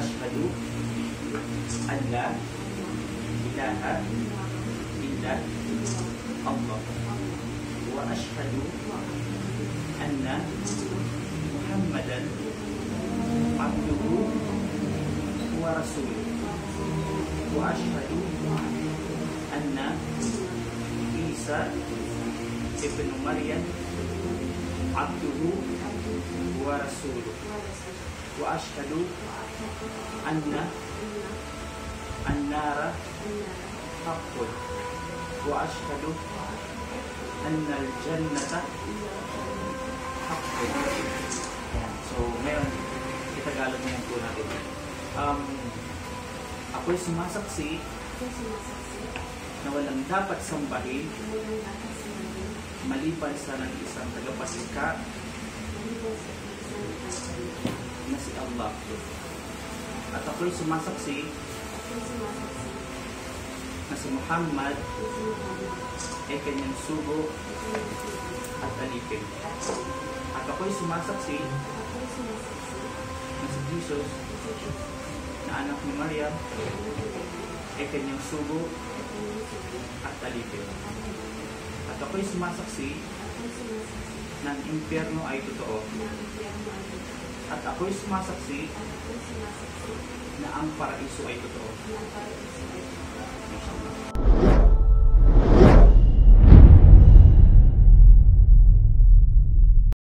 asyhadu anla ilaha illa Allah. Wa asyhadu anna Muhammadan abduhu wa rasuluh. Wa asyhadu anna Isa ibnu Maryam abduhu wa rasuluh. Wa asyhadu أن النار حق وأشهد أن الجنة حق Ayan. So, ngayon, itagalog na yan po natin. Um, ako'y sumasaksi Ako'y sumasaksi na walang dapat sambahin na walang dapat sinabi maliban sa ng isang tagapasika maliban sa isang tagapagligtas. na si Allah. Ako'y sumasaksi. Na si Muhammad. Ay kanyang sugo at alipin. at ako'y sumasaksi. Na si Jesus. Na anak ni Maria. Ay kanyang sugo at alipin. at Ako'y sumasaksi. Na ang impyerno ay totoo. At ako'y sumasaksi na ang paraiso ay totoo. na ang paraiso ay totoo.